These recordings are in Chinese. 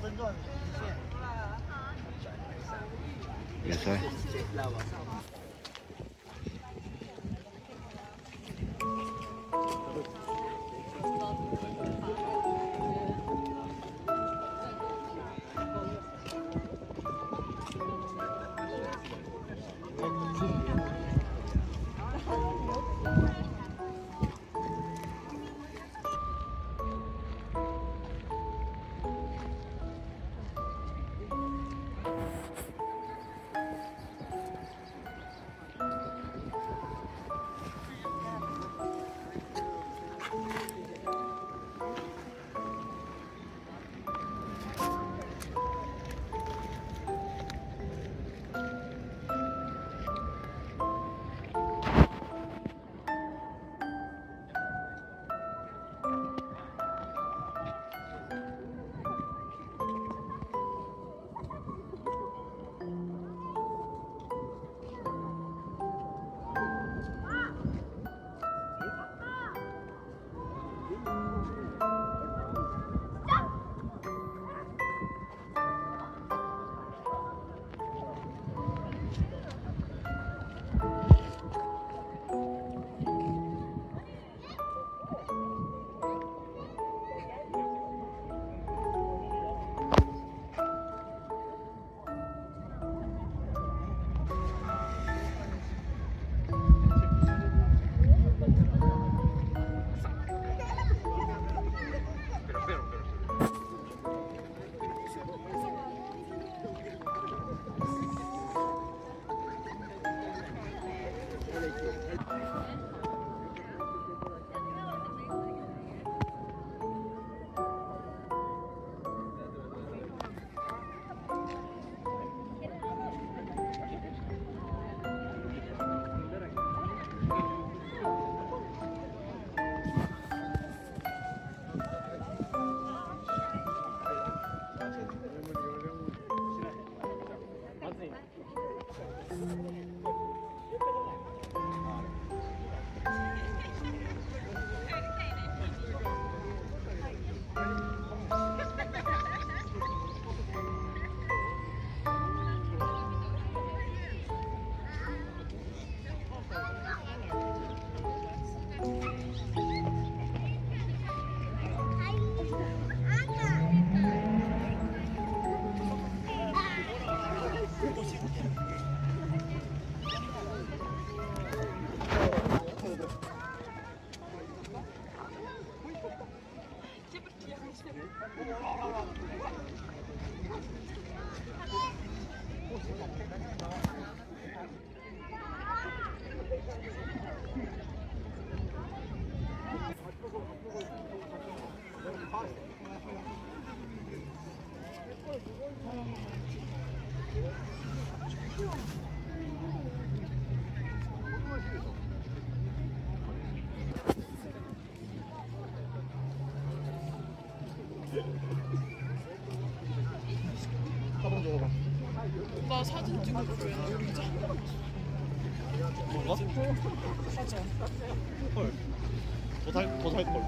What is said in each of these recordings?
分段 뭐가? 맞아. 헐. 더살 더살 걸.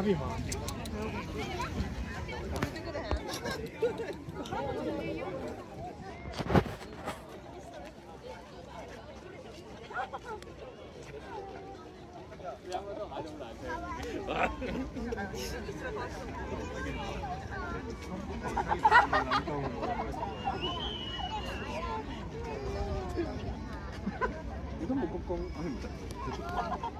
나비 막. 이건 뭐 꺾어? 아닙니다.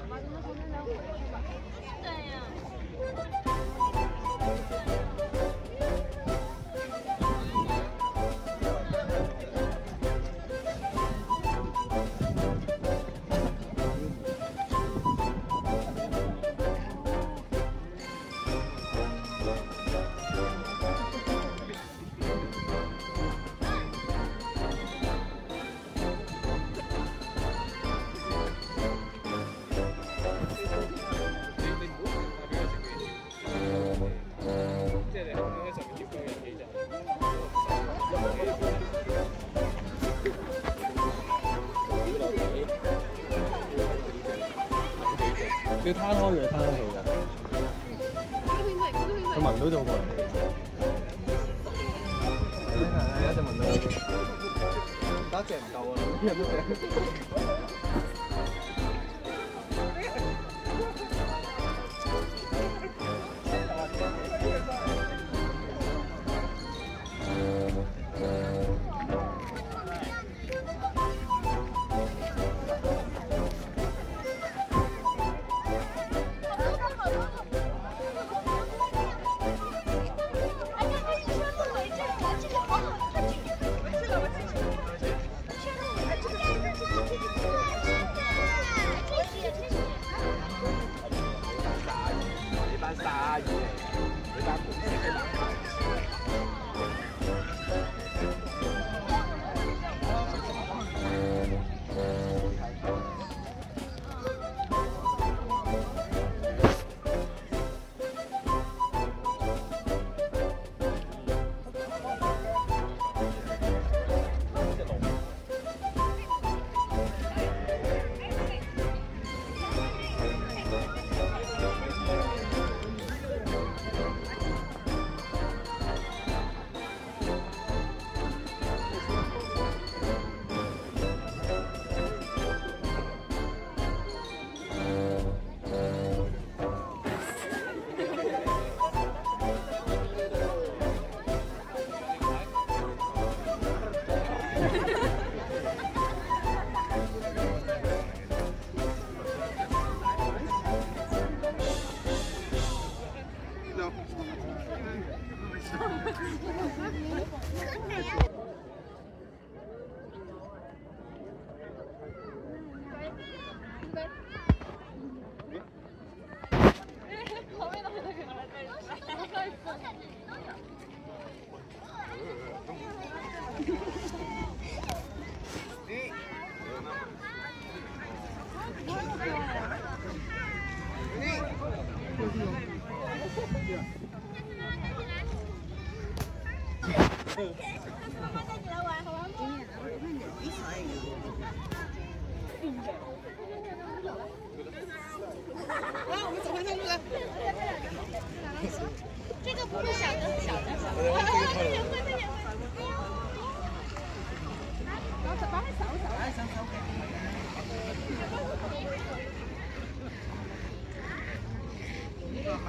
是假币吗？你都冇鞠躬，我唔得。要攤開佢，攤得起㗎。佢聞到就過嚟。一直聞到。得一隻唔夠啊！人都隻。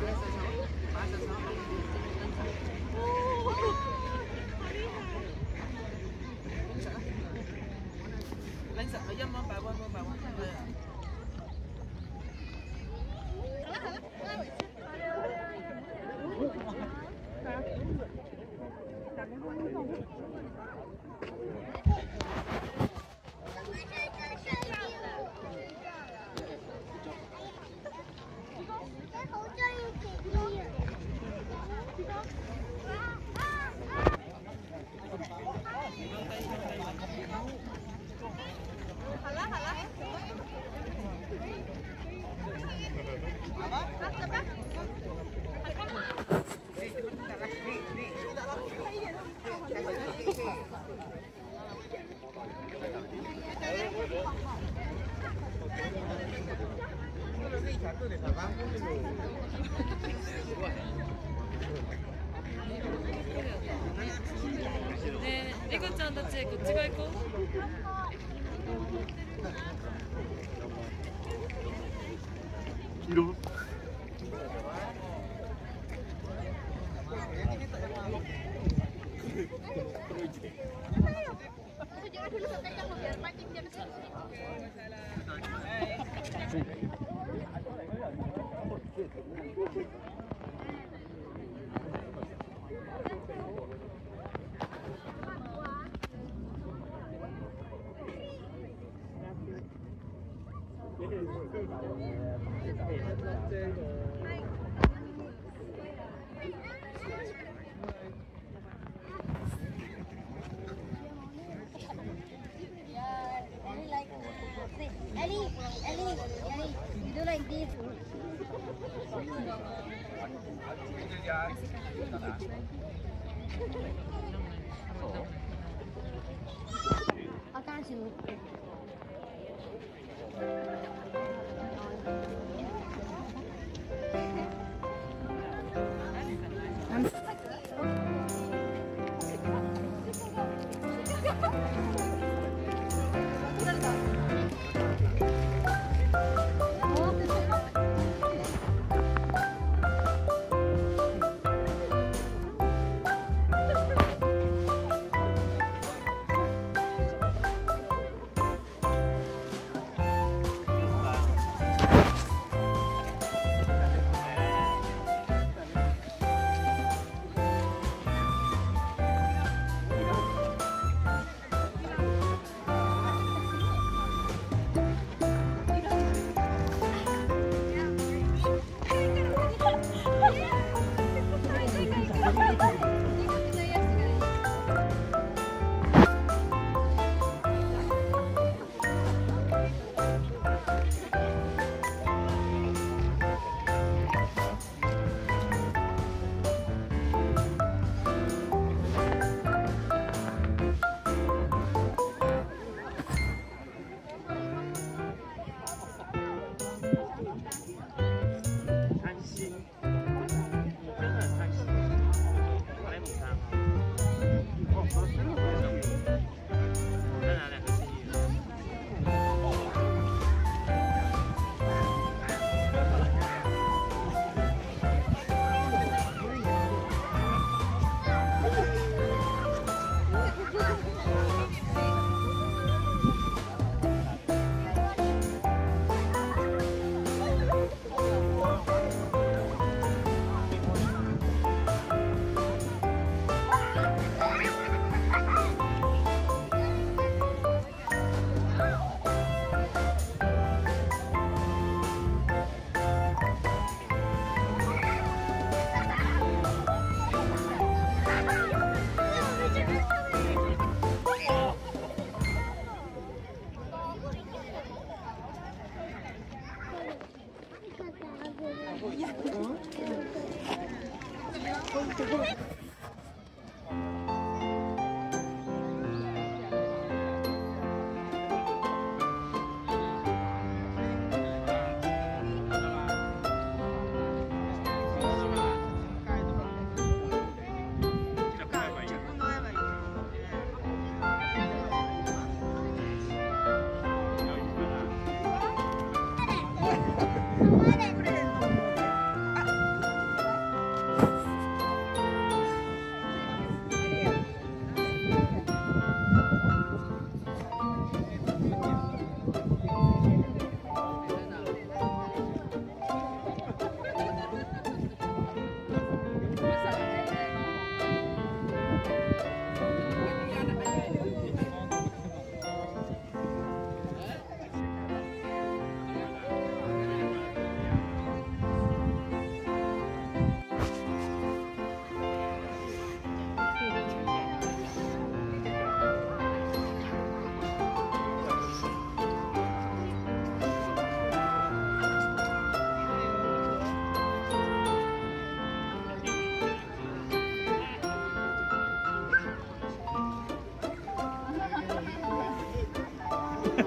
零食係一蚊八蚊蚊八蚊，係啊。100。ねえ、ちゃんたちこっち側行こう。我当时。贪